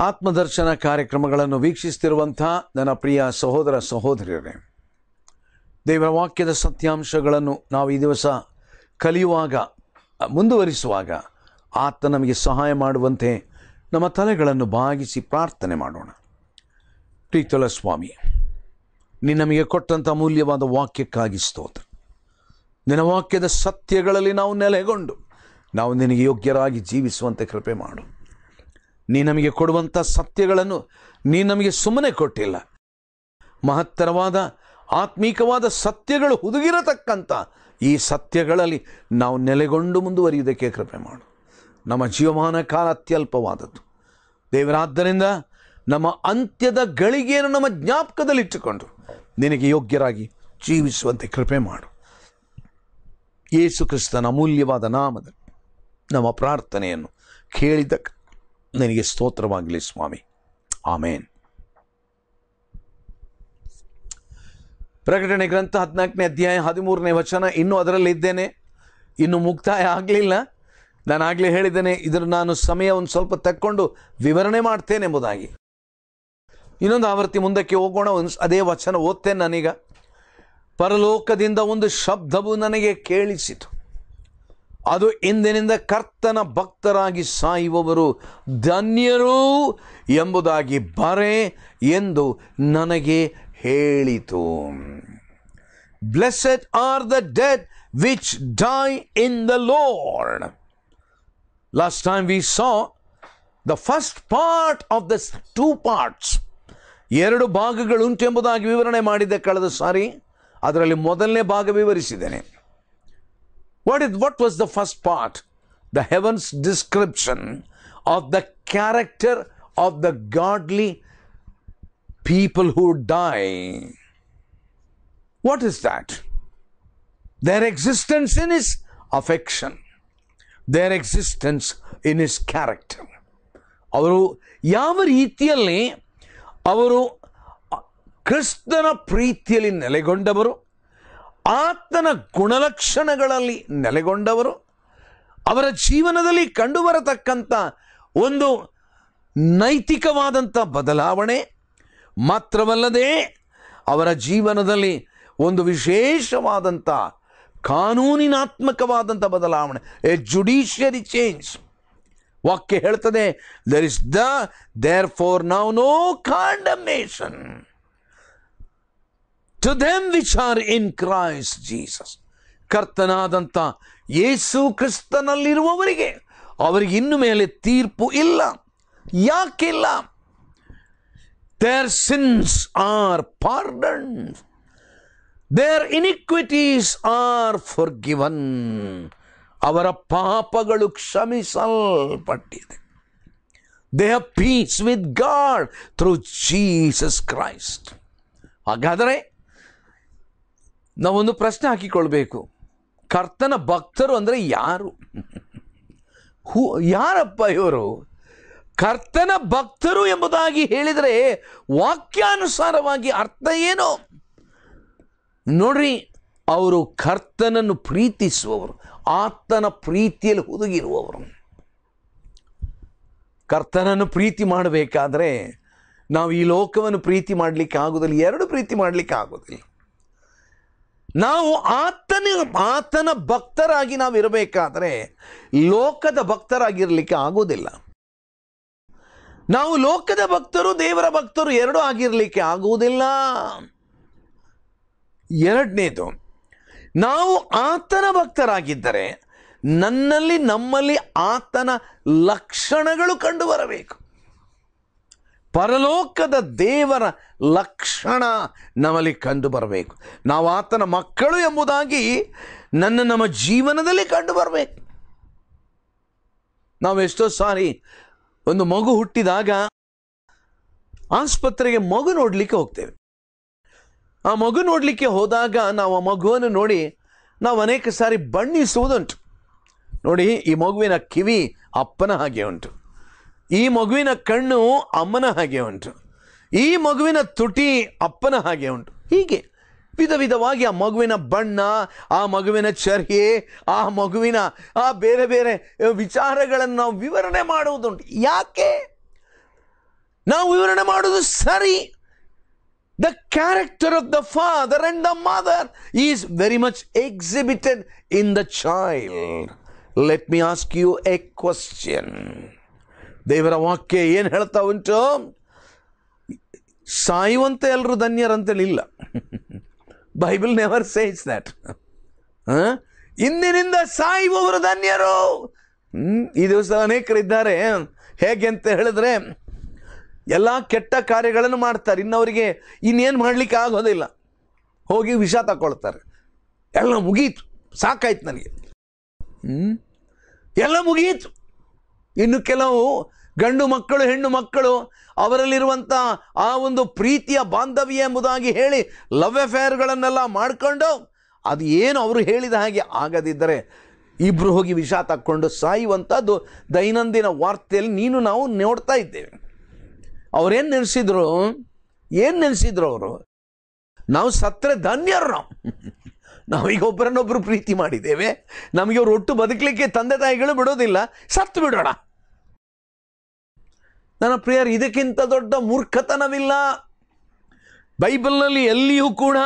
ಆತ್ಮದರ್ಶನ ಕಾರ್ಯಕ್ರಮಗಳನ್ನು ವೀಕ್ಷಿಸುತ್ತಿರುವಂಥ ನನ್ನ ಪ್ರಿಯ ಸಹೋದರ ಸಹೋದರಿಯರೇ, ದೇವರ ವಾಕ್ಯದ ಸತ್ಯಾಂಶಗಳನ್ನು ನಾವು ಈ ದಿವಸ ಕಲಿಯುವಾಗ, ಮುಂದುವರಿಸುವಾಗ ಆತ ನಮಗೆ ಸಹಾಯ ಮಾಡುವಂತೆ ನಮ್ಮ ತಲೆಗಳನ್ನು ಬಾಗಿಸಿ ಪ್ರಾರ್ಥನೆ ಮಾಡೋಣ. ಪ್ರೀತಲ ಸ್ವಾಮಿ ನೀ ನಮಗೆ ಕೊಟ್ಟಂಥ ಅಮೂಲ್ಯವಾದ ವಾಕ್ಯಕ್ಕಾಗಿ ಸ್ತೋತ್ರ. ನಿನ್ನ ವಾಕ್ಯದ ಸತ್ಯಗಳಲ್ಲಿ ನಾವು ನೆಲೆಗೊಂಡು ನಾವು ನಿನಗೆ ಯೋಗ್ಯರಾಗಿ ಜೀವಿಸುವಂತೆ ಕೃಪೆ ಮಾಡು. ನೀ ನಮಗೆ ಕೊಡುವಂಥ ಸತ್ಯಗಳನ್ನು ನೀ ನಮಗೆ ಸುಮ್ಮನೆ ಕೊಟ್ಟಿಲ್ಲ. ಮಹತ್ತರವಾದ, ಆತ್ಮೀಕವಾದ ಸತ್ಯಗಳು ಹುದುಗಿರತಕ್ಕಂಥ ಈ ಸತ್ಯಗಳಲ್ಲಿ ನಾವು ನೆಲೆಗೊಂಡು ಮುಂದುವರಿಯುವುದಕ್ಕೆ ಕೃಪೆ ಮಾಡು. ನಮ್ಮ ಜೀವಮಾನ ಕಾಲ ಅತ್ಯಲ್ಪವಾದದ್ದು. ದೇವರಾದ್ದರಿಂದ ನಮ್ಮ ಅಂತ್ಯದ ಗಳಿಗೆಯನ್ನು ನಮ್ಮ ಜ್ಞಾಪಕದಲ್ಲಿಟ್ಟುಕೊಂಡು ನಿನಗೆ ಯೋಗ್ಯರಾಗಿ ಜೀವಿಸುವಂತೆ ಕೃಪೆ ಮಾಡು. ಯೇಸು ಕ್ರಿಸ್ತನ ಅಮೂಲ್ಯವಾದ ನಾಮದಲ್ಲಿ ನಮ್ಮ ಪ್ರಾರ್ಥನೆಯನ್ನು ಕೇಳಿದ್ದಕ್ಕೆ ನಿನಗೆ ಸ್ತೋತ್ರವಾಗಲಿ ಸ್ವಾಮಿ. ಆಮೇನ್. ಪ್ರಕಟಣೆ ಗ್ರಂಥ ಹದಿನಾಲ್ಕನೇ ಅಧ್ಯಾಯ ಹದಿಮೂರನೇ ವಚನ, ಇನ್ನೂ ಅದರಲ್ಲಿದ್ದೇನೆ ಇನ್ನು ಮುಕ್ತಾಯ ಆಗಲಿಲ್ಲ. ನಾನು ಆಗಲೇ ಹೇಳಿದ್ದೇನೆ, ಇದನ್ನು ನಾನು ಸಮಯ ಒಂದು ಸ್ವಲ್ಪ ತಕ್ಕೊಂಡು ವಿವರಣೆ ಮಾಡ್ತೇನೆ ಎಂಬುದಾಗಿ. ಇನ್ನೊಂದು ಆವೃತ್ತಿ ಮುಂದಕ್ಕೆ ಹೋಗೋಣ, ಒಂದು ಅದೇ ವಚನ ಓದ್ತೇನೆ ನಾನೀಗ. ಪರಲೋಕದಿಂದ ಒಂದು ಶಬ್ದವು ನನಗೆ ಕೇಳಿಸಿತು. ಅದು ಇಂದಿನಿಂದ ಕರ್ತನ ಭಕ್ತರಾಗಿ ಸಾಯುವವರು ಧನ್ಯರು ಎಂಬುದಾಗಿ ಬರೆ ಎಂದು ನನಗೆ ಹೇಳಿತು. Blessed are the dead which die in the Lord last time we saw the first part of the two parts ಎರಡು ಭಾಗಗಳುಂಟೆಂಬುದಾಗಿ ವಿವರಣೆ ಮಾಡಿದ್ದೆ ಕಳೆದ ಸಾರಿ. ಅದರಲ್ಲಿ ಮೊದಲನೇ ಭಾಗ ವಿವರಿಸಿದ್ದೇನೆ. What is what was the first part? The heavens description of the character of the godly people who die. What is that? Their existence in his affection, their existence in his character. ಅವರು ಯಾವ ರೀತಿಯಲ್ಲಿ ಅವರು ಕ್ರಿಸ್ತನ ಪ್ರೀತಿಯಲ್ಲಿ ನೆಲೆಗೊಂಡವರು ಆತನ ಗುಣಲಕ್ಷಣಗಳಲ್ಲಿ ನೆಲೆಗೊಂಡವರು, ಅವರ ಜೀವನದಲ್ಲಿ ಕಂಡುಬರತಕ್ಕಂಥ ಒಂದು ನೈತಿಕವಾದಂಥ ಬದಲಾವಣೆ, ಮಾತ್ರವಲ್ಲದೆ ಅವರ ಜೀವನದಲ್ಲಿ ಒಂದು ವಿಶೇಷವಾದಂಥ ಕಾನೂನಿನಾತ್ಮಕವಾದಂಥ ಬದಲಾವಣೆ ಎ ಜುಡಿಷಿಯರಿ ಚೇಂಜ್ ವಾಕ್ಯ ಹೇಳ್ತದೆ there is the therefore now no condemnation to them which are in Christ Jesus ಕರ್ತನಾದಂಥ ಯೇಸು ಕ್ರಿಸ್ತನಲ್ಲಿರುವವರಿಗೆ ಅವರಿಗೆ ಇನ್ನು ಮೇಲೆ ತೀರ್ಪು ಇಲ್ಲ ಯಾಕಿಲ್ಲ their sins are pardon their iniquities are forgiven ಅವರ ಪಾಪಗಳು ಕ್ಷಮಿಸಲ್ಪಟ್ಟಿದೆ they have peace with God through Jesus Christ ಹಾಗಾದರೆ ನಾವೊಂದು ಪ್ರಶ್ನೆ ಹಾಕಿಕೊಳ್ಬೇಕು. ಕರ್ತನ ಭಕ್ತರು ಅಂದರೆ ಯಾರು? ಹೂ, ಯಾರಪ್ಪ ಇವರು? ಕರ್ತನ ಭಕ್ತರು ಎಂಬುದಾಗಿ ಹೇಳಿದರೆ ವಾಕ್ಯಾನುಸಾರವಾಗಿ ಅರ್ಥ ಏನು? ನೋಡ್ರಿ, ಅವರು ಕರ್ತನನ್ನು ಪ್ರೀತಿಸುವವರು, ಆತನ ಪ್ರೀತಿಯಲ್ಲಿ ಹುದುಗಿರುವವರು. ಕರ್ತನನ್ನು ಪ್ರೀತಿ ಮಾಡಬೇಕಾದ್ರೆ ನಾವು ಈ ಲೋಕವನ್ನು ಪ್ರೀತಿ ಮಾಡಲಿಕ್ಕೆ ಆಗೋದಿಲ್ಲ, ಎರಡು ಪ್ರೀತಿ ಮಾಡಲಿಕ್ಕೆ ಆಗೋದಿಲ್ಲ. ನಾವು ಆತನ ಆತನ ಭಕ್ತರಾಗಿ ನಾವು ಇರಬೇಕಾದರೆ ಲೋಕದ ಭಕ್ತರಾಗಿರಲಿಕ್ಕೆ ಆಗೋದಿಲ್ಲ ನಾವು ಲೋಕದ ಭಕ್ತರು, ದೇವರ ಭಕ್ತರು ಎರಡೂ ಆಗಿರಲಿಕ್ಕೆ ಆಗುವುದಿಲ್ಲ. ಎರಡನೇದು, ನಾವು ಆತನ ಭಕ್ತರಾಗಿದ್ದರೆ ನನ್ನಲ್ಲಿ, ನಮ್ಮಲ್ಲಿ ಆತನ ಲಕ್ಷಣಗಳು ಕಂಡು ಬರಬೇಕು. ಪರಲೋಕದ ದೇವರ ಲಕ್ಷಣ ನಮ್ಮಲ್ಲಿ ಕಂಡು ಬರಬೇಕು. ನಾವು ಆತನ ಮಕ್ಕಳು ಎಂಬುದಾಗಿ ನನ್ನ ನಮ್ಮ ಜೀವನದಲ್ಲಿ ಕಂಡು ಬರಬೇಕು. ನಾವು ಎಷ್ಟೋ ಸಾರಿ ಒಂದು ಮಗು ಹುಟ್ಟಿದಾಗ ಆಸ್ಪತ್ರೆಗೆ ಮಗು ನೋಡಲಿಕ್ಕೆ ಹೋಗ್ತೇವೆ. ಆ ಮಗು ನೋಡಲಿಕ್ಕೆ ಹೋದಾಗ ನಾವು ಆ ಮಗುವನ್ನು ನೋಡಿ ನಾವು ಅನೇಕ ಸಾರಿ ಬಣ್ಣಿಸುವುದುಂಟು. ನೋಡಿ, ಈ ಮಗುವಿನ ಕಿವಿ ಅಪ್ಪನ ಹಾಗೆ ಉಂಟು. ಈ ಮಗುವಿನ ಕಣ್ಣು ಅಮ್ಮನ ಹಾಗೆ ಉಂಟು. ಈ ಮಗುವಿನ ತುಟಿ ಅಪ್ಪನ ಹಾಗೆ ಉಂಟು. ಹೀಗೆ ವಿಧ ವಿಧವಾಗಿ ಆ ಮಗುವಿನ ಬಣ್ಣ, ಆ ಮಗುವಿನ ಚರ್ಯೆ ಆ ಮಗುವಿನ, ಆ ಬೇರೆ ಬೇರೆ ವಿಚಾರಗಳನ್ನು ನಾವು ವಿವರಣೆ ಮಾಡುವುದುಂಟು. ಯಾಕೆ? ನಾವು ವಿವರಣೆ ಮಾಡುವುದು ಸರಿ. The character of the father and the mother is very much exhibited in the child let me ask you a question ದೇವರ ವಾಕ್ಯ ಏನು ಹೇಳ್ತಾ ಉಂಟು? ಸಾಯುವಂತೆ ಎಲ್ಲರೂ ಧನ್ಯರಂತೇಳಿ ಇಲ್ಲ. ಬೈಬಲ್ ನೆವರ್ ಸೇಸ್ ದ್ಯಾಟ್ ಇಂದಿನಿಂದ ಸಾಯುವವರು ಧನ್ಯರು. ಈ ದಿವಸ ಅನೇಕರಿದ್ದಾರೆ. ಹೇಗೆ ಅಂತ ಹೇಳಿದ್ರೆ, ಎಲ್ಲ ಕೆಟ್ಟ ಕಾರ್ಯಗಳನ್ನು ಮಾಡ್ತಾರೆ. ಇನ್ನವರಿಗೆ ಇನ್ನೇನು ಮಾಡಲಿಕ್ಕೆ ಆಗೋದಿಲ್ಲ. ಹೋಗಿ ವಿಷ ತಗೊಳ್ತಾರೆ ಎಲ್ಲ ಮುಗೀತು. ಸಾಕಾಯ್ತು ನನಗೆ? ಎಲ್ಲ ಮುಗಿಯಿತು ಇನ್ನು ಕೆಲವು ಗಂಡು ಮಕ್ಕಳು, ಹೆಣ್ಣು ಮಕ್ಕಳು ಅವರಲ್ಲಿರುವಂಥ ಆ ಒಂದು ಪ್ರೀತಿಯ ಬಾಂಧವ್ಯ ಎಂಬುದಾಗಿ ಹೇಳಿ ಲವ್ ಅಫೇರ್ಗಳನ್ನೆಲ್ಲ ಮಾಡಿಕೊಂಡು ಅದು ಏನು ಅವರು ಹೇಳಿದ ಹಾಗೆ ಆಗದಿದ್ದರೆ ಇಬ್ಬರು ಹೋಗಿ ವಿಷ ತಕ್ಕೊಂಡು ಸಾಯುವಂಥದ್ದು ದೈನಂದಿನ ವಾರ್ತೆಯಲ್ಲಿ ನೀನು ನಾವು ನೋಡ್ತಾ ಇದ್ದೇವೆ. ಅವರೇನು ನೆನೆಸಿದ್ರು? ಏನು ನೆನೆಸಿದ್ರು ಅವರು? ನಾವು ಸತ್ತರೆ ಧನ್ಯರು ನಾವು. ನಾವೀಗ ಒಬ್ಬರನ್ನೊಬ್ಬರು ಪ್ರೀತಿ ಮಾಡಿದ್ದೇವೆ. ನಮಗೆ ಅವ್ರು ಒಟ್ಟು ಬದುಕಲಿಕ್ಕೆ ತಂದೆ ತಾಯಿಗಳು ಬಿಡೋದಿಲ್ಲ. ಸತ್ತು ಬಿಡೋಣ. ನನ್ನ ಪ್ರಿಯರು, ಇದಕ್ಕಿಂತ ದೊಡ್ಡ ಮೂರ್ಖತನವಿಲ್ಲ. ಬೈಬಲ್ನಲ್ಲಿ ಎಲ್ಲಿಯೂ ಕೂಡ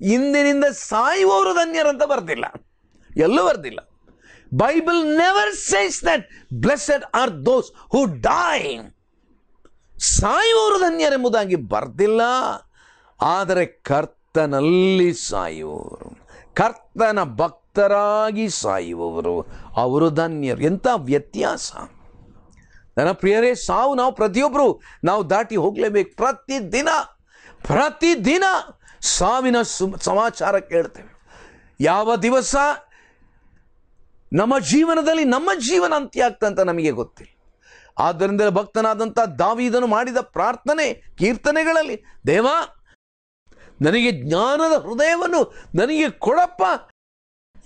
ಇಂದಿನಿಂದ ಸಾಯುವವರು ಧನ್ಯರಂತ ಬರ್ದಿಲ್ಲ. ಎಲ್ಲೂ ಬರ್ದಿಲ್ಲ. Bible never says that blessed are those who die ಸಾಯುವವರು ಧನ್ಯರೆಂಬುದಾಗಿ ಬರ್ದಿಲ್ಲ. ಆದರೆ ಕರ್ತನಲ್ಲಿ ಸಾಯುವವರು. ಕರ್ತನ ಭಕ್ತರಾಗಿ ಸಾಯುವವರು, ಅವರು ಧನ್ಯರು. ಎಂಥ ವ್ಯತ್ಯಾಸ. ನನ್ನ ಪ್ರಿಯರೇ ಸಾವು ನಾವು ಪ್ರತಿಯೊಬ್ಬರು ನಾವು ದಾಟಿ ಹೋಗಲೇಬೇಕು. ಪ್ರತಿದಿನ ಪ್ರತಿದಿನ ಸಾವಿನ ಸು ಸಮಾಚಾರ ಕೇಳ್ತೇವೆ. ಯಾವ ದಿವಸ ನಮ್ಮ ಜೀವನದಲ್ಲಿ ನಮ್ಮ ಜೀವನ ಅಂತ್ಯ ಆಗ್ತಂತ ನಮಗೆ ಗೊತ್ತಿಲ್ಲ. ಆದ್ದರಿಂದ ಭಕ್ತನಾದಂಥ ದಾವಿದನು ಮಾಡಿದ ಪ್ರಾರ್ಥನೆ, ಕೀರ್ತನೆಗಳಲ್ಲಿ, ದೇವ ನನಗೆ ಜ್ಞಾನದ ಹೃದಯವನ್ನು ನನಗೆ ಕೊಡಪ್ಪ.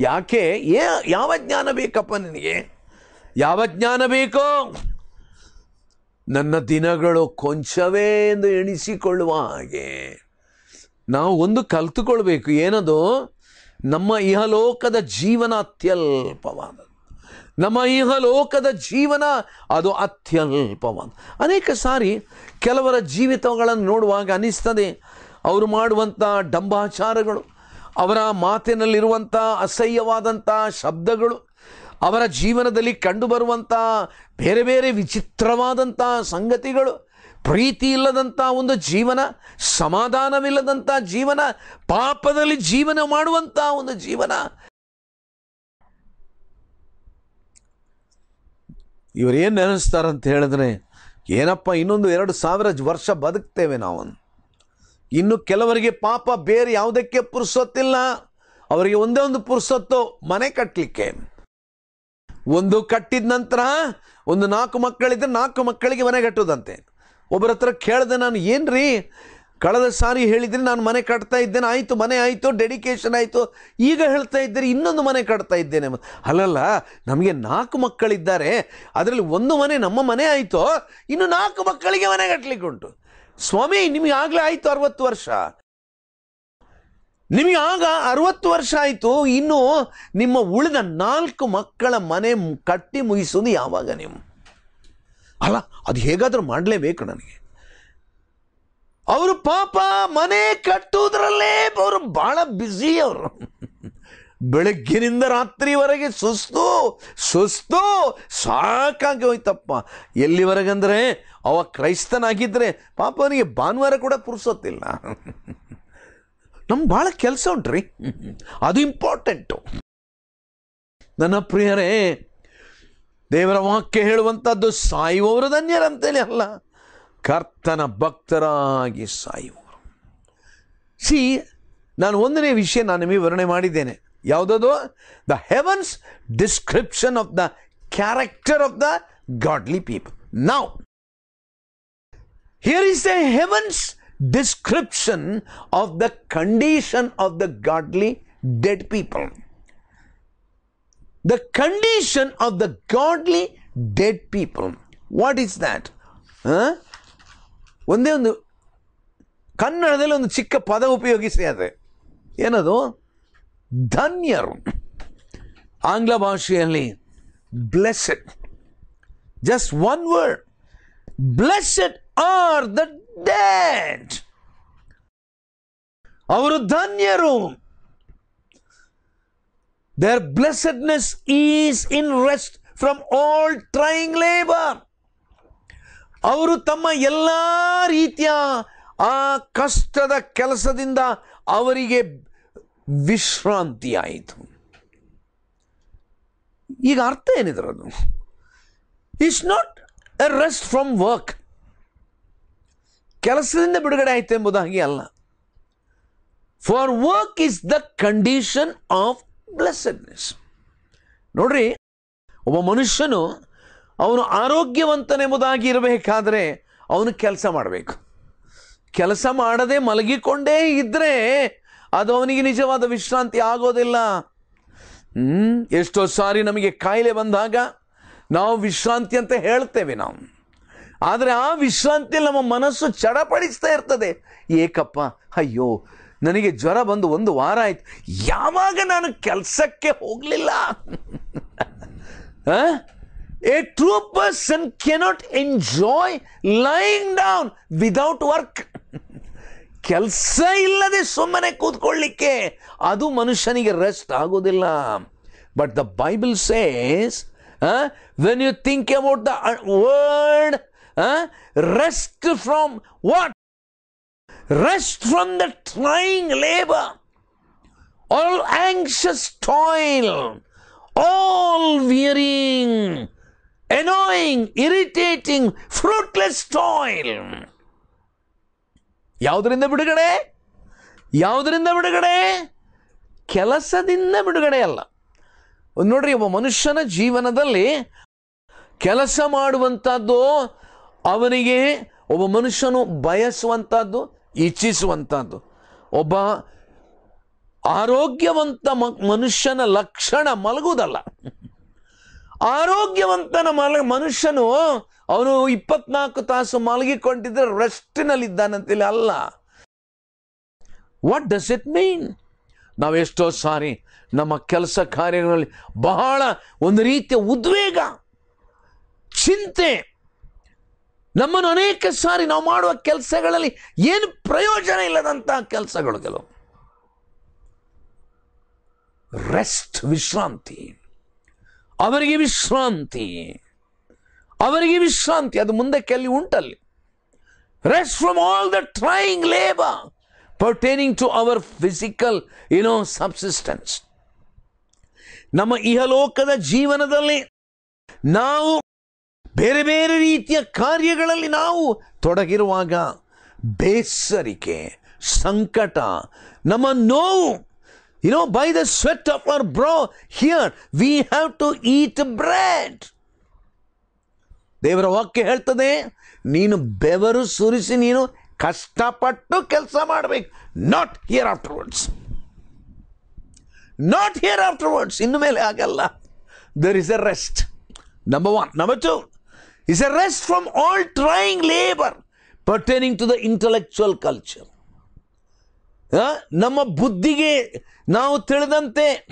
ಯಾಕೆ? ಏ ಯಾವ ಜ್ಞಾನ ಬೇಕಪ್ಪ ನಿನಗೆ? ಯಾವ ಜ್ಞಾನ ಬೇಕೋ? ನನ್ನ ದಿನಗಳು ಕೊಂಚವೇ ಎಂದು ಎಣಿಸಿಕೊಳ್ಳುವ ಹಾಗೆ. ನಾವು ಒಂದು ಕಲ್ತುಕೊಳ್ಬೇಕು. ಏನದು? ನಮ್ಮ ಇಹಲೋಕದ ಜೀವನ ಅತ್ಯಲ್ಪವಾದ ನಮ್ಮ ಇಹಲೋಕದ ಜೀವನ ಅದು ಅತ್ಯಲ್ಪವಾದ ಅನೇಕ ಸಾರಿ ಕೆಲವರ ಜೀವಿತಗಳನ್ನು ನೋಡುವಾಗ ಅನಿಸ್ತದೆ ಅವರು ಮಾಡುವಂಥ ಡಂಬಾಚಾರಗಳು, ಅವರ ಮಾತಿನಲ್ಲಿರುವಂಥ ಅಸಹ್ಯವಾದಂಥ ಶಬ್ದಗಳು, ಅವರ ಜೀವನದಲ್ಲಿ ಕಂಡುಬರುವಂಥ ಬೇರೆ ಬೇರೆ ವಿಚಿತ್ರವಾದಂಥ ಸಂಗತಿಗಳು, ಪ್ರೀತಿ ಇಲ್ಲದಂಥ ಒಂದು ಜೀವನ ಸಮಾಧಾನವಿಲ್ಲದಂಥ ಜೀವನ, ಪಾಪದಲ್ಲಿ ಜೀವನ ಮಾಡುವಂಥ ಒಂದು ಜೀವನ. ಇವರೇನು ನೆನೆಸ್ತಾರಂತ ಹೇಳಿದ್ರೆ, ಏನಪ್ಪ ಇನ್ನೊಂದು ಎರಡು ಸಾವಿರ ವರ್ಷ ಬದುಕ್ತೇವೆ ನಾವು ಇನ್ನು ಕೆಲವರಿಗೆ ಪಾಪ ಬೇರೆ ಯಾವುದಕ್ಕೆ ಪುರ್ಸೊತ್ತಿಲ್ಲ. ಅವರಿಗೆ ಒಂದೇ ಒಂದು ಪುರುಸತ್ತು, ಮನೆ ಕಟ್ಟಲಿಕ್ಕೆ ಒಂದು ಕಟ್ಟಿದ ನಂತರ ಒಂದು ನಾಲ್ಕು ಮಕ್ಕಳಿದ್ರೆ ನಾಲ್ಕು ಮಕ್ಕಳಿಗೆ ಮನೆ ಕಟ್ಟೋದಂತೆ. ಒಬ್ಬರ ಹತ್ರ ಕೇಳಿದೆ ನಾನು, ಏನ್ರಿ? ಕಳೆದ ಸಾರಿ ಹೇಳಿದ್ರೆ ನಾನು ಮನೆ ಕಟ್ತಾ ಇದ್ದೇನೆ, ಆಯಿತು, ಮನೆ ಆಯಿತು ಡೆಡಿಕೇಶನ್ ಆಯಿತು. ಈಗ ಹೇಳ್ತಾ ಇದ್ದೀರಿ, ಇನ್ನೊಂದು ಮನೆ ಕಟ್ತಾ ಇದ್ದೇನೆ. ಅಲ್ಲಲ್ಲ, ನಮಗೆ ನಾಲ್ಕು ಮಕ್ಕಳಿದ್ದಾರೆ. ಅದರಲ್ಲಿ ಒಂದು ಮನೆ ನಮ್ಮ ಮನೆ ಆಯಿತು, ಇನ್ನು ನಾಲ್ಕು ಮಕ್ಕಳಿಗೆ ಮನೆ ಕಟ್ಟಲಿಕ್ಕೆ ಉಂಟು ಸ್ವಾಮಿ, ನಿಮಗೆ ಆಗಲೇ ಆಯಿತು ಅರವತ್ತು ವರ್ಷ. ನಿಮಗೆ ಆಗ ಅರವತ್ತು ವರ್ಷ ಆಯಿತು, ಇನ್ನು ನಿಮ್ಮ ಉಳಿದ ನಾಲ್ಕು ಮಕ್ಕಳ ಮನೆ ಕಟ್ಟಿ ಮುಗಿಸೋದು ಯಾವಾಗ ನೀವು? ಅಲ್ಲ, ಅದು ಹೇಗಾದರೂ ಮಾಡಲೇಬೇಕು ನನಗೆ. ಅವರು ಪಾಪ ಮನೆ ಕಟ್ಟುವುದರಲ್ಲೇ ಅವರು ಬಹಳ ಬ್ಯುಸಿ ಅವರು. ಬೆಳಗ್ಗಿನಿಂದ ರಾತ್ರಿವರೆಗೆ ಸುಸ್ತು ಸುಸ್ತು, ಸಾಕಾಗಿ ಹೋಯ್ತಪ್ಪ. ಎಲ್ಲಿವರೆಗಂದ್ರೆ ಅವ ಕ್ರೈಸ್ತನಾಗಿದ್ದರೆ ಪಾಪ ಅವನಿಗೆ ಭಾನುವಾರ ಕೂಡ ಪುರ್ಸೊತ್ತಿಲ್ಲ. ನಮ್ಗೆ ಭಾಳ ಕೆಲಸ ಉಂಟ್ರಿ ಅದು ಇಂಪಾರ್ಟೆಂಟು. ನನ್ನ ಪ್ರಿಯರೇ, ದೇವರ ವಾಕ್ಯ ಹೇಳುವಂಥದ್ದು ಸಾಯುವವರು ಧನ್ಯರಂತೇಳಿ ಅಲ್ಲ, ಕರ್ತನ ಭಕ್ತರಾಗಿ ಸಾಯುವವರು ಸಿ, ನಾನು ಒಂದನೇ ವಿಷಯ ನಾನು ನಿಮಗೆ ವಿವರಣೆ ಮಾಡಿದ್ದೇನೆ. ಯಾವುದದು? The heavens description of the character of the godly people ನಾವು here is the heavens description of the condition of the godly dead people the condition of the godly dead people what is that ಒಂದೇ ಒಂದು ಕನ್ನಡದಲ್ಲಿ ಒಂದು ಚಿಕ್ಕ ಪದ ಉಪಯೋಗಿಸಿ ಅದೇ ಏನದು? ಧನ್ಯರು. ಆಂಗ್ಲ ಭಾಷೆಯಲ್ಲಿ blessed just one word blessed are the dead ಅವರು ಧನ್ಯರು. Their blessedness is in rest from all trying labour ಅವರು ತಮ್ಮ ಎಲ್ಲ ರೀತಿಯ ಆ ಕಷ್ಟದ ಕೆಲಸದಿಂದ ಅವರಿಗೆ ವಿಶ್ರಾಂತಿ ಆಯಿತು. ಈಗ ಅರ್ಥ ಏನಿದ್ರದು it's not a rest from work ಕೆಲಸದಿಂದ ಬಿಡುಗಡೆ ಆಯಿತು ಎಂಬುದಾಗಿ ಅಲ್ಲ. For work is the condition of blessedness ನೋಡ್ರಿ, ಒಬ್ಬ ಮನುಷ್ಯನು ಅವನು ಆರೋಗ್ಯವಂತನೆಂಬುದಾಗಿ ಇರಬೇಕಾದ್ರೆ ಅವನು ಕೆಲಸ ಮಾಡಬೇಕು. ಕೆಲಸ ಮಾಡದೆ ಮಲಗಿಕೊಂಡೇ ಇದ್ದರೆ ಅದು ಅವನಿಗೆ ನಿಜವಾದ ವಿಶ್ರಾಂತಿ ಆಗೋದಿಲ್ಲ. ಎಷ್ಟೋ ಸಾರಿ ನಮಗೆ ಕಾಯಿಲೆ ಬಂದಾಗ ನಾವು ವಿಶ್ರಾಂತಿ ಅಂತ ಹೇಳ್ತೇವೆ ನಾವು. ಆದರೆ ಆ ವಿಶ್ರಾಂತಿಯಲ್ಲಿ ನಮ್ಮ ಮನಸ್ಸು ಚಡಪಡಿಸ್ತಾ ಇರ್ತದೆ. ಏಕಪ್ಪ, ಅಯ್ಯೋ, ನನಗೆ ಜ್ವರ ಬಂದು ಒಂದು ವಾರ ಆಯ್ತು. ಯಾವಾಗ ನಾನು ಕೆಲಸಕ್ಕೆ ಹೋಗಲಿಲ್ಲ? A true person cannot enjoy lying down without work ಕೆಲಸ ಇಲ್ಲದೆ ಸುಮ್ಮನೆ ಕೂತ್ಕೊಳ್ಳಿಕ್ಕೆ ಅದು ಮನುಷ್ಯನಿಗೆ ರೆಸ್ಟ್ ಆಗೋದಿಲ್ಲ. But the Bible says when you think about the word rest from what rest from the trying labour all anxious toil all wearing annoying, irritating, fruitless toil. ಯಾವುದರಿಂದ ಬಿಡುಗಡೆ? ಯಾವುದರಿಂದ ಬಿಡುಗಡೆ? ಕೆಲಸದಿಂದ ಬಿಡುಗಡೆ ಅಲ್ಲ. ಒಂದು ನೋಡ್ರಿ, ಒಬ್ಬ ಮನುಷ್ಯನ ಜೀವನದಲ್ಲಿ ಕೆಲಸ ಮಾಡುವಂಥದ್ದು, ಅವನಿಗೆ ಒಬ್ಬ ಮನುಷ್ಯನು ಬಯಸುವಂಥದ್ದು, ಇಚ್ಛಿಸುವಂಥದ್ದು. ಒಬ್ಬ ಆರೋಗ್ಯವಂತ ಮನುಷ್ಯನ ಲಕ್ಷಣ ಮಲಗುವುದಲ್ಲ. ಆರೋಗ್ಯವಂತನ ಮಲ ಮನುಷ್ಯನು ಅವನು ಇಪ್ಪತ್ನಾಲ್ಕು ತಾಸು ಮಲಗಿಕೊಂಡಿದ್ರೆ ರೆಸ್ಟಿನಲ್ಲಿದ್ದಾನಂತೇಳಿ ಅಲ್ಲ. ವಾಟ್ ಡಸ್ ಇಟ್ ಮೀನ್ ನಾವೆಷ್ಟೋ ಸಾರಿ ನಮ್ಮ ಕೆಲಸ ಕಾರ್ಯಗಳಲ್ಲಿ ಬಹಳ ಒಂದು ರೀತಿಯ ಉದ್ವೇಗ, ಚಿಂತೆ, ನಮ್ಮನ್ನು ಅನೇಕ ಸಾರಿ ನಾವು ಮಾಡುವ ಕೆಲಸಗಳಲ್ಲಿ ಏನು ಪ್ರಯೋಜನ ಇಲ್ಲದಂತಹ ಕೆಲಸಗಳು ಕೆಲವು. ರೆಸ್ಟ್ ವಿಶ್ರಾಂತಿ. ಅವರಿಗೆ ವಿಶ್ರಾಂತಿ. ಅವರಿಗೆ ವಿಶ್ರಾಂತಿ. ಅದು ಮುಂದಕ್ಕೆ ಅಲ್ಲಿ ಉಂಟಲ್ಲಿ. Rest from all the trying labour pertaining to our physical you know subsistence ನಮ್ಮ ಇಹಲೋಕದ ಜೀವನದಲ್ಲಿ ನಾವು ಬೇರೆ ಬೇರೆ ರೀತಿಯ ಕಾರ್ಯಗಳಲ್ಲಿ ನಾವು ತೊಡಗಿರುವಾಗ ಬೇಸರಿಕೆ, ಸಂಕಟ, ನಮ್ಮ ನೋವು you know, by the sweat of our brow, here we have to eat bread. ದೇವರ ವಾಕ್ಯ ಹೇಳ್ತದೆ ನೀನು ಬೆವರು ಸುರಿಸಿ ನೀನು ಕಷ್ಟಪಟ್ಟು ಕೆಲಸ ಮಾಡಬೇಕು. Not here afterwards not here afterwards ಇನ್ನು ಮೇಲೆ ಆಗಲ್ಲ there is a rest number one number two is a rest from all trying labour pertaining to the intellectual culture ನಮ್ಮ ಬುದ್ಧಿಗೆ ನಾವು ತಿಳಿದಂತೆ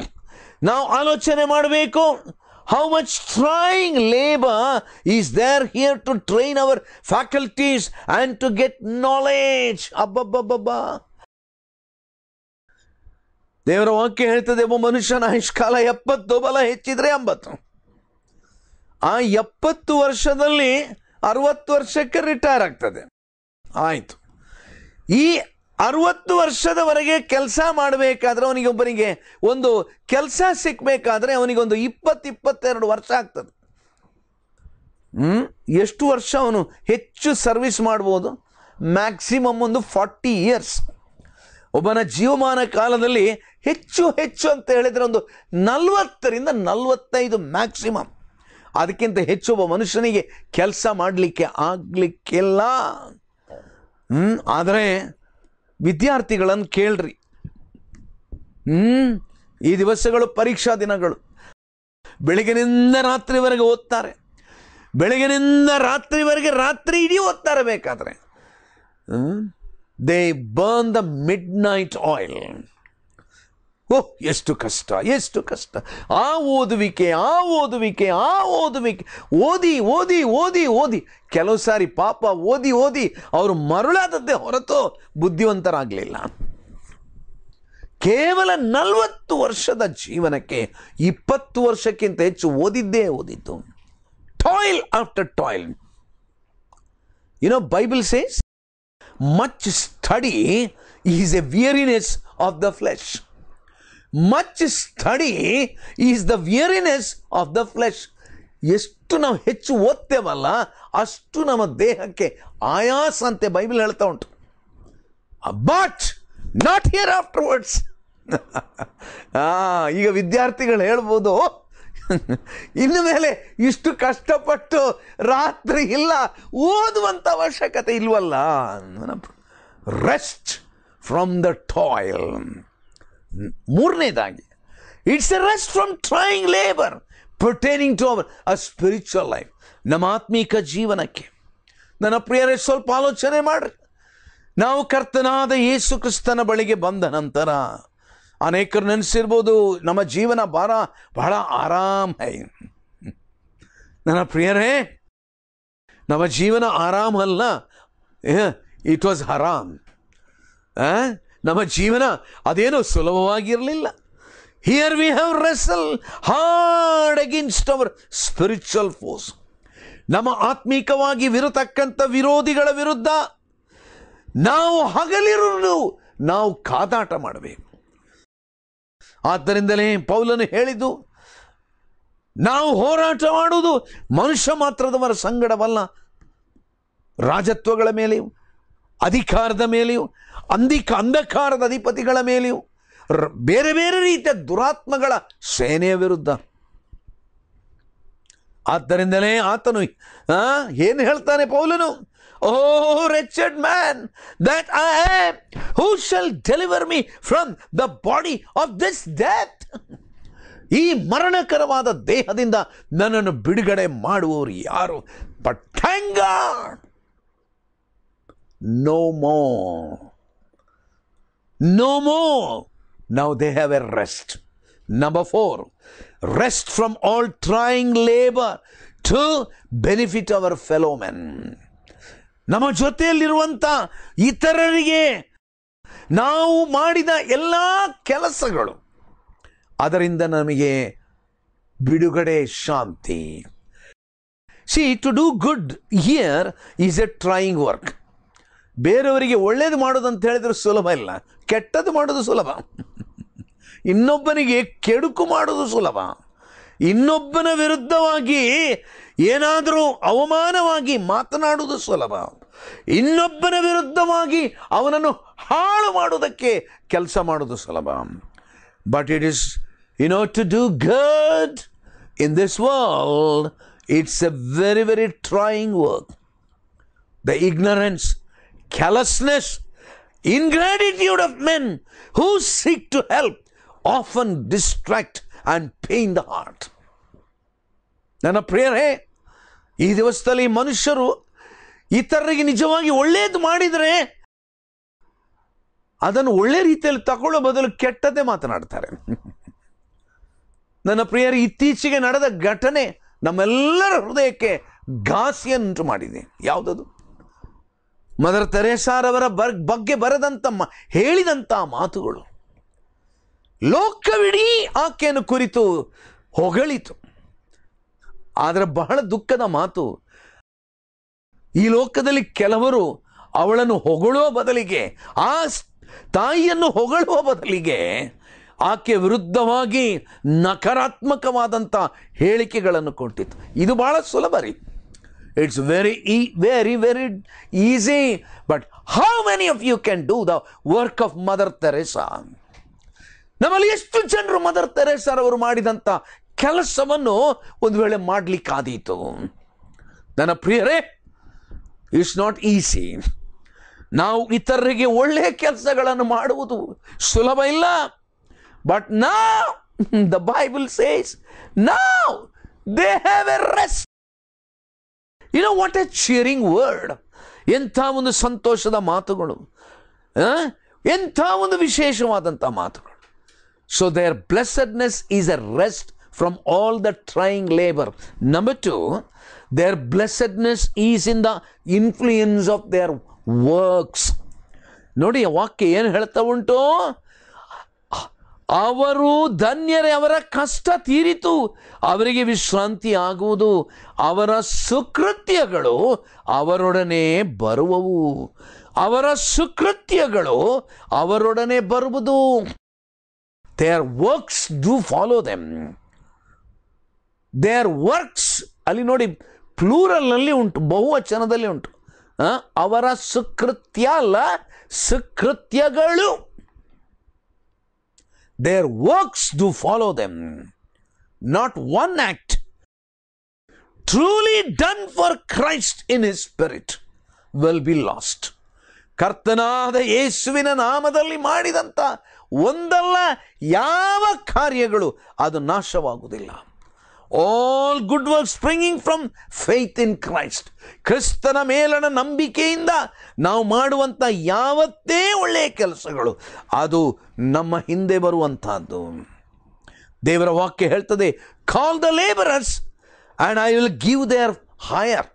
ನಾವು ಆಲೋಚನೆ ಮಾಡಬೇಕು. How much trying labour is there here to train our faculties and to get knowledge ಅಬ್ಬಬ್ಬಬ್ಬಬ್ಬ. ದೇವರ ವಾಕ್ಯ ಹೇಳ್ತದೆ, ಒಬ್ಬ ಮನುಷ್ಯನ ಆಯುಷ್ಕಾಲ ಎಪ್ಪತ್ತು, ಬಲ ಹೆಚ್ಚಿದ್ರೆ ಎಂಬತ್ತು. ಆ ಎಪ್ಪತ್ತು ವರ್ಷದಲ್ಲಿ ಅರವತ್ತು ವರ್ಷಕ್ಕೆ ರಿಟೈರ್ ಆಗ್ತದೆ. ಆಯಿತು. ಈ ಅರವತ್ತು ವರ್ಷದವರೆಗೆ ಕೆಲಸ ಮಾಡಬೇಕಾದ್ರೆ ಅವನಿಗೊಬ್ಬರಿಗೆ ಒಬ್ಬನಿಗೆ ಒಂದು ಕೆಲಸ ಸಿಕ್ಕಬೇಕಾದ್ರೆ ಅವನಿಗೊಂದು ಇಪ್ಪತ್ತು ಇಪ್ಪತ್ತೆರಡು ವರ್ಷ ಆಗ್ತದೆ. ಹ್ಞೂ ಎಷ್ಟು ವರ್ಷ ಅವನು ಹೆಚ್ಚು ಸರ್ವಿಸ್ ಮಾಡ್ಬೋದು? ಮ್ಯಾಕ್ಸಿಮಮ್ ಒಂದು ಫಾರ್ಟಿ ಇಯರ್ಸ್. ಒಬ್ಬನ ಜೀವಮಾನ ಕಾಲದಲ್ಲಿ ಹೆಚ್ಚು ಹೆಚ್ಚು ಅಂತ ಹೇಳಿದ್ರೆ ಒಂದು ನಲವತ್ತರಿಂದ ನಲವತ್ತೈದು ಮ್ಯಾಕ್ಸಿಮಮ್. ಅದಕ್ಕಿಂತ ಹೆಚ್ಚು ಒಬ್ಬ ಮನುಷ್ಯನಿಗೆ ಕೆಲಸ ಮಾಡಲಿಕ್ಕೆ ಆಗಲಿಕ್ಕಿಲ್ಲ. ಹ್ಞೂ ಆದರೆ ವಿದ್ಯಾರ್ಥಿಗಳನ್ನು ಕೇಳ್ರಿ. ಹ್ಮ್, ಈ ದಿವಸಗಳು ಪರೀಕ್ಷಾ ದಿನಗಳು. ಬೆಳಗಿನಿಂದ ರಾತ್ರಿವರೆಗೆ ಓದ್ತಾರೆ. ಬೆಳಗಿನಿಂದ ರಾತ್ರಿವರೆಗೆ ರಾತ್ರಿ ಇಡೀ ಓದ್ತಾರೆ ಬೇಕಾದ್ರೆ. They burn the midnight oil ಓಹ್, ಎಷ್ಟು ಕಷ್ಟ ಎಷ್ಟು ಕಷ್ಟ. ಆ ಓದುವಿಕೆ ಆ ಓದುವಿಕೆ ಆ ಓದುವಿಕೆ. ಓದಿ ಓದಿ ಓದಿ ಓದಿ. ಕೆಲವು ಸಾರಿ ಪಾಪ ಓದಿ ಓದಿ ಅವರು ಮರುಳಾದದ್ದೇ ಹೊರತು ಬುದ್ಧಿವಂತರಾಗಲಿಲ್ಲ. ಕೇವಲ ನಲವತ್ತು ವರ್ಷದ ಜೀವನಕ್ಕೆ ಇಪ್ಪತ್ತು ವರ್ಷಕ್ಕಿಂತ ಹೆಚ್ಚು ಓದಿದ್ದೇ ಓದಿದ್ದು. Toil after toil you know Bible says much study is a weariness of the flesh much study is the weariness of the flesh ಎಷ್ಟು ನಾವು ಹೆಚ್ಚು ಓದ್ತೇವಲ್ಲ, ಅಷ್ಟು ನಮ್ಮ ದೇಹಕ್ಕೆ ಆಯಾಸ ಅಂತೆ ಬೈಬಲ್ ಹೇಳ್ತಾ ಉಂಟು. ಬಟ್ ನಾಟ್ ಹಿಯರ್ ಆಫ್ಟರ್ವರ್ಡ್ಸ್ ಈಗ ವಿದ್ಯಾರ್ಥಿಗಳು ಹೇಳ್ಬೋದು, ಇನ್ನು ಮೇಲೆ ಇಷ್ಟು ಕಷ್ಟಪಟ್ಟು ರಾತ್ರಿ ಇಲ್ಲ ಓದುವಂಥ ಅವಶ್ಯಕತೆ ಇಲ್ವಲ್ಲ. ರೆಸ್ಟ್ ಫ್ರಮ್ ದ ಟಾಯ್ಲ್ ಮೂರನೇದಾಗಿ it's a rest from trying labour pertaining to our uh spiritual life ನಮ್ಮ ಆತ್ಮೀಕ ಜೀವನಕ್ಕೆ. ನನ್ನ ಪ್ರಿಯರೇ, ಸ್ವಲ್ಪ ಆಲೋಚನೆ ಮಾಡ್ರಿ. ನಾವು ಕರ್ತನಾದ ಯೇಸು ಕ್ರಿಸ್ತನ ಬಳಿಗೆ ಬಂದ ನಂತರ ಅನೇಕರು ನೆನೆಸಿರ್ಬೋದು, ನಮ್ಮ ಜೀವನ ಭಾರ ಬಹಳ ಆರಾಮ ನನ್ನ ಪ್ರಿಯರೇ, ನಮ್ಮ ಜೀವನ ಆರಾಮ ಅಲ್ಲ ಇಟ್ ವಾಸ್ ಹರಾಮ್? ನಮ್ಮ ಜೀವನ ಅದೇನೋ ಸುಲಭವಾಗಿರಲಿಲ್ಲ. Here we have wrestle hard against our spiritual force ನಮ್ಮ ಆತ್ಮೀಕವಾಗಿ ವಿರತಕ್ಕಂಥ ವಿರೋಧಿಗಳ ವಿರುದ್ಧ ನಾವು ಹಗಲಿರು ನಾವು ಕಾದಾಟ ಮಾಡಬೇಕು. ಆದ್ದರಿಂದಲೇ ಪೌಲನು ಹೇಳಿದ್ದು, ನಾವು ಹೋರಾಟ ಮಾಡುವುದು ಮನುಷ್ಯ ಮಾತ್ರದವರ ಸಂಗಡವಲ್ಲ, ರಾಜತ್ವಗಳ ಮೇಲೆಯೂ, ಅಧಿಕಾರದ ಮೇಲೆಯೂ ಅಂಧಿಕ ಅಂಧಕಾರದ ಅಧಿಪತಿಗಳ ಮೇಲೆಯೂ ಬೇರೆ ಬೇರೆ ರೀತಿಯ ದುರಾತ್ಮಗಳ ಸೇನೆಯ ವಿರುದ್ಧ. ಆದ್ದರಿಂದಲೇ ಆತನು ಏನು ಹೇಳ್ತಾನೆ ಪೌಲನು? ಓ wretched man that I who shall deliver me from the body of this death ಈ ಮರಣಕರವಾದ ದೇಹದಿಂದ ನನ್ನನ್ನು ಬಿಡುಗಡೆ ಮಾಡುವವರು ಯಾರು? But thank God no more no more now they have a rest number four rest from all trying labour to benefit our fellow men ನಮ್ಮ ಜೊತೆಯಲ್ಲಿರುವಂಥ ಇತರರಿಗೆ ನಾವು ಮಾಡಿದ ಎಲ್ಲ ಕೆಲಸಗಳು, ಅದರಿಂದ ನಮಗೆ ಬಿಡುಗಡೆ ಶಾಂತಿ. See to do good here is a trying work ಬೇರೆಯವರಿಗೆ ಒಳ್ಳೇದು ಮಾಡೋದು ಅಂತ ಹೇಳಿದ್ರೆ ಸುಲಭ ಇಲ್ಲ. ಕೆಟ್ಟದ್ದು ಮಾಡೋದು ಸುಲಭ. ಇನ್ನೊಬ್ಬನಿಗೆ ಕೆಡುಕು ಮಾಡೋದು ಸುಲಭ. ಇನ್ನೊಬ್ಬನ ವಿರುದ್ಧವಾಗಿ ಏನಾದರೂ ಅವಮಾನವಾಗಿ ಮಾತನಾಡುವುದು ಸುಲಭ. ಇನ್ನೊಬ್ಬನ ವಿರುದ್ಧವಾಗಿ ಅವನನ್ನು ಹಾಳು ಮಾಡುವುದಕ್ಕೆ ಕೆಲಸ ಮಾಡೋದು ಸುಲಭ. But it is you know to do good in this world it's a very very trying work the ignorance, carelessness, ingratitude of men who seek to help often distract and pain the heart. ನನ್ನ ಪ್ರಿಯರೇ ಈ ದಿವಸದಲ್ಲಿ ಮನುಷ್ಯರು ಇತರರಿಗೆ ನಿಜವಾಗಿ ಒಳ್ಳೆಯದು ಮಾಡಿದರೆ ಅದನ್ನು ಒಳ್ಳೆ ರೀತಿಯಲ್ಲಿ ತಗೊಳ್ಳೋ ಬದಲು ಕೆಟ್ಟದ್ದೇ ಮಾತನಾಡ್ತಾರೆ. ನನ್ನ ಪ್ರಿಯರು ಇತ್ತೀಚೆಗೆ ನಡೆದ ಘಟನೆ ನಮ್ಮೆಲ್ಲರ ಹೃದಯಕ್ಕೆ ಘಾಸಿಯನ್ನುಂಟು ಮಾಡಿದೆ. ಯಾವುದದು? ಮದರ್ ತೆರೇಸಾರವರ ಬರ್, ಬಗ್ಗೆ ಬರೆದಂಥ ಹೇಳಿದಂಥ ಮಾತುಗಳು. ಲೋಕವಿಡೀ ಆಕೆಯನ್ನು ಕುರಿತು ಹೊಗಳಿತು. ಆದರೆ ಬಹಳ ದುಃಖದ ಮಾತು, ಈ ಲೋಕದಲ್ಲಿ ಕೆಲವರು ಅವಳನ್ನು ಹೊಗಳುವ ಬದಲಿಗೆ, ಆ ತಾಯಿಯನ್ನು ಹೊಗಳುವ ಬದಲಿಗೆ ಆಕೆ ವಿರುದ್ಧವಾಗಿ ನಕಾರಾತ್ಮಕವಾದಂಥ ಹೇಳಿಕೆಗಳನ್ನು ಕೊಟ್ಟಿತ್ತು. ಇದು ಬಹಳ ಸುಲಭ ರೀ ಇಟ್ಸ್ ವೆರಿ ಈ very very easy but how many of you can do the work of Mother Teresa ನಮ್ಮಲ್ಲಿ ಎಷ್ಟು ಜನರು ಮದರ್ ತೆರೇಸಾರವರು ಮಾಡಿದಂಥ ಕೆಲಸವನ್ನು ಒಂದು ವೇಳೆ ಮಾಡಲಿಕ್ಕಾದೀತು. ನನ್ನ ಪ್ರಿಯರೇ ಇಟ್ಸ್ ನಾಟ್ ಈಸಿ ನಾವು ಇತರರಿಗೆ ಒಳ್ಳೆಯ ಕೆಲಸಗಳನ್ನು ಮಾಡುವುದು ಸುಲಭ ಇಲ್ಲ. But now the Bible says now they have a rest you know what a cheering word ಎಂಥ ಒಂದು ಸಂತೋಷದ ಮಾತುಗಳು? ಎಂಥ ಒಂದು ವಿಶೇಷವಾದಂಥ ಮಾತುಗಳು. So their blessedness is a rest from all the trying labour number two their blessedness is in the influence of their works ನೋಡಿ ವಾಕ್ಯ ಏನು ಹೇಳ್ತಾ ಉಂಟು? ಅವರು ಧನ್ಯರೇ, ಅವರ ಕಷ್ಟ ತೀರಿತು. ಅವರಿಗೆ ವಿಶ್ರಾಂತಿ ಆಗುವುದು. ಅವರ ಸುಕೃತ್ಯಗಳು ಅವರೊಡನೆ ಬರುವವು. ಅವರ ಸುಕೃತ್ಯಗಳು ಅವರೊಡನೆ ಬರುವುದು. Their works do follow them their works ಅಲ್ಲಿ ನೋಡಿ, ಪ್ಲೂರಲ್ನಲ್ಲಿ ಉಂಟು, ಬಹುವಚನದಲ್ಲಿ ಉಂಟು. ಅವರ ಸುಕೃತ್ಯ ಅಲ್ಲ, ಸುಕೃತ್ಯಗಳು. Their works do follow them. Not one act truly done for Christ in his spirit will be lost. ಕರ್ತನಾದ ಯೇಸುವಿನ ನಾಮದಲ್ಲಿ ಮಾಡಿದಂಥ ಒಂದಲ್ಲ ಯಾವ ಕಾರ್ಯಗಳು ಅದು ನಾಶವಾಗುವುದಿಲ್ಲ all good work springing from faith in Christ ಕ್ರಿಸ್ತನ ಮೇಲನ ನಂಬಿಕೆಯಿಂದ ನಾವು ಮಾಡುವಂಥ ಯಾವತ್ತೇ ಒಳ್ಳೆಯ ಕೆಲಸಗಳು, ಅದು ನಮ್ಮ ಹಿಂದೆ ಬರುವಂಥದ್ದು. ದೇವರ ವಾಕ್ಯ ಹೇಳ್ತದೆ call the labourers and I will give their hire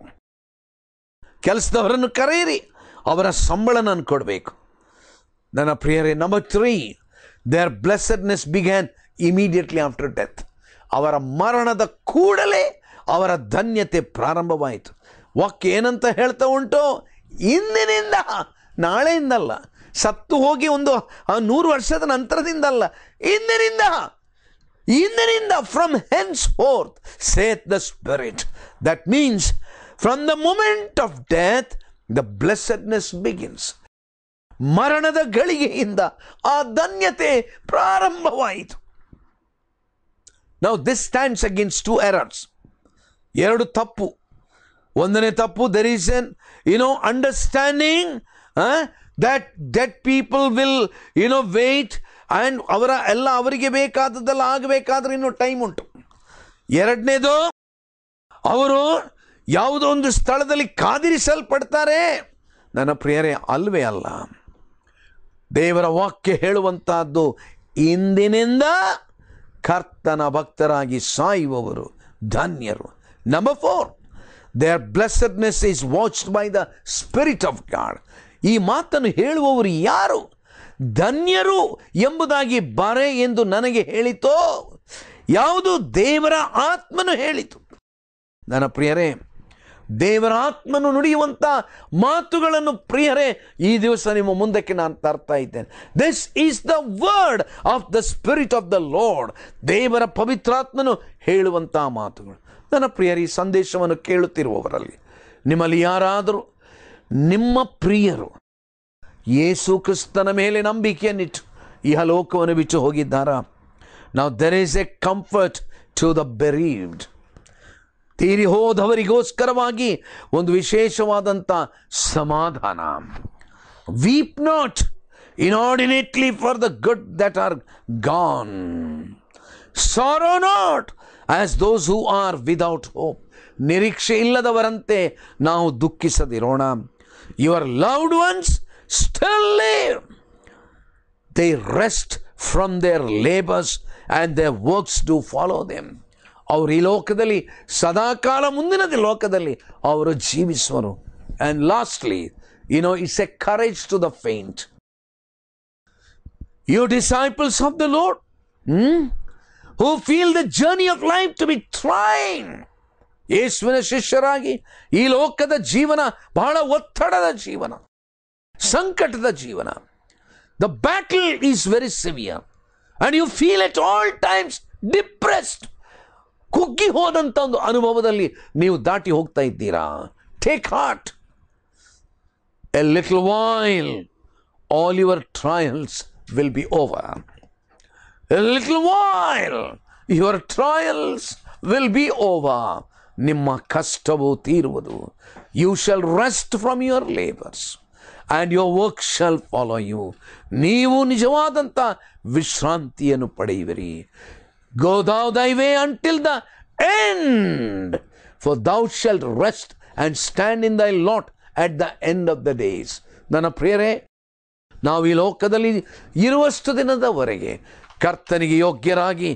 ಕೆಲಸದವರನ್ನು ಕರೆಯಿರಿ, ಅವರ ಸಂಬಳ ನಾನು ಕೊಡಬೇಕು. ನನ್ನ ಪ್ರಿಯರೇ number three their blessedness began immediately after death ಅವರ ಮರಣದ ಕೂಡಲೇ ಅವರ ಧನ್ಯತೆ ಪ್ರಾರಂಭವಾಯಿತು. ವಾಕ್ಯ ಏನಂತ ಹೇಳ್ತಾ ಉಂಟು? ಇಂದಿನಿಂದ, ನಾಳೆಯಿಂದಲ್ಲ, ಸತ್ತು ಹೋಗಿ ಒಂದು ನೂರು ವರ್ಷದ ನಂತರದಿಂದಲ್ಲ, ಇಂದಿನಿಂದ ಇಂದಿನಿಂದ from henceforth saith the Spirit that means from the moment of death the blessedness begins ಮರಣದ ಗಳಿಗೆಯಿಂದ ಆ ಧನ್ಯತೆ ಪ್ರಾರಂಭವಾಯಿತು. ನಾವು this stands against two errors ಎರಡು ತಪ್ಪು. ಒಂದನೇ ತಪ್ಪು there is an you know understanding that that people will you know wait and ಅವರ ಎಲ್ಲ ಅವರಿಗೆ ಬೇಕಾದದ್ದೆಲ್ಲ ಆಗಬೇಕಾದ್ರೆ ಇನ್ನೂ ಟೈಮ್ ಉಂಟು. ಎರಡನೇದು, ಅವರು ಯಾವುದೋ ಒಂದು ಸ್ಥಳದಲ್ಲಿ ಕಾದಿರಿಸಲ್ಪಡ್ತಾರೆ. ನನ್ನ ಪ್ರಿಯರೇ, ಅಲ್ವೇ ಅಲ್ಲ. ದೇವರ ವಾಕ್ಯ ಹೇಳುವಂತಹದ್ದು ಇಂದಿನಿಂದ ಕರ್ತನ ಭಕ್ತರಾಗಿ ಸಾಯುವವರು ಧನ್ಯರು. Number four their blessedness is watched by the Spirit of God ಈ ಮಾತನ್ನು ಹೇಳುವವರು ಯಾರು? ಧನ್ಯರು ಎಂಬುದಾಗಿ ಬರೆ ಎಂದು ನನಗೆ ಹೇಳಿತೋ? ಯಾವುದು ದೇವರ ಆತ್ಮನು ಹೇಳಿತು. ನನ್ನ ಪ್ರಿಯರೇ ದೇವರ ಆತ್ಮನು ನುಡಿಯುವಂಥ ಮಾತುಗಳನ್ನು ಪ್ರಿಯರೇ, ಈ ದಿವಸ ನಿಮ್ಮ ಮುಂದಕ್ಕೆ ನಾನು ತರ್ತಾ ಇದ್ದೇನೆ. This is the word of the Spirit of the Lord ದೇವರ ಪವಿತ್ರಾತ್ಮನು ಹೇಳುವಂಥ ಮಾತುಗಳು. ನನ್ನ ಪ್ರಿಯರ, ಈ ಸಂದೇಶವನ್ನು ಕೇಳುತ್ತಿರುವವರಲ್ಲಿ ನಿಮ್ಮಲ್ಲಿ ಯಾರಾದರೂ ನಿಮ್ಮ ಪ್ರಿಯರು ಯೇಸು ಕ್ರಿಸ್ತನ ಮೇಲೆ ನಂಬಿಕೆಯನ್ನಿಟ್ಟು ಇಹಲೋಕವನ್ನು ಬಿಟ್ಟು ಹೋಗಿದ್ದಾರಾ? ನಾವು there is a comfort to the bereaved ತೀರಿ ಹೋದವರಿಗೋಸ್ಕರವಾಗಿ ಒಂದು ವಿಶೇಷವಾದಂಥ ಸಮಾಧಾನ. Weep not inordinately for the good that are gone sorrow not as those who are without hope ನಿರೀಕ್ಷೆ ಇಲ್ಲದವರಂತೆ ನಾವು ದುಃಖಿಸದಿರೋಣ. Your loved ones still live they rest from their labours and their works to follow them ಅವರು ಈ ಲೋಕದಲ್ಲಿ ಸದಾಕಾಲ ಮುಂದಿನದ ಲೋಕದಲ್ಲಿ ಅವರು ಜೀವಿಸುವರು. And lastly you know it's a courage to the faint you disciples of the Lord who feel the journey of life to be trying ಯೇಸುವಿನ ಶಿಷ್ಯರಾಗಿ ಈ ಲೋಕದ ಜೀವನ, ಬಹಳ ಒತ್ತಡದ ಜೀವನ, ಸಂಕಟದ ಜೀವನ. The battle is very severe and you feel at all times depressed ಕುಗ್ಗಿ ಹೋದಂಥ ಒಂದು ಅನುಭವದಲ್ಲಿ ನೀವು ದಾಟಿ ಹೋಗ್ತಾ ಇದ್ದೀರಾ? Take heart a little while all your trials will be over a little while your trials will be over ನಿಮ್ಮ ಕಷ್ಟವು ತೀರುವುದು. You shall rest from your labours and your work shall follow you ನೀವು ನಿಜವಾದಂಥ ವಿಶ್ರಾಂತಿಯನ್ನು ಪಡೆಯುವಿರಿ. ಗೋ thou thy way until the end, for thou shalt rest and stand in thy lot at the end of the days. ನನ್ನ ಪ್ರಿಯರೇ ನಾವು ಈ ಲೋಕದಲ್ಲಿ ಇರುವಷ್ಟು ದಿನದವರೆಗೆ ಕರ್ತನಿಗೆ ಯೋಗ್ಯರಾಗಿ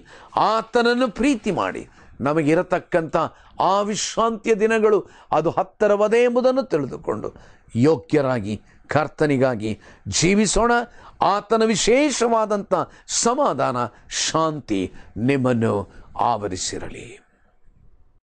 ಆತನನ್ನು ಪ್ರೀತಿ ಮಾಡಿ ನಮಗಿರತಕ್ಕಂಥ ಆ ವಿಶ್ರಾಂತಿಯ ದಿನಗಳು ಅದು ಹತ್ತರವದೇ ಎಂಬುದನ್ನು ತಿಳಿದುಕೊಂಡು ಯೋಗ್ಯರಾಗಿ ಕರ್ತನಿಗಾಗಿ ಜೀವಿಸೋಣ ಆತನ ವಿಶೇಷವಾದಂಥ ಸಮಾಧಾನ ಶಾಂತಿ ನಿಮ್ಮನ್ನು ಆವರಿಸಿರಲಿ.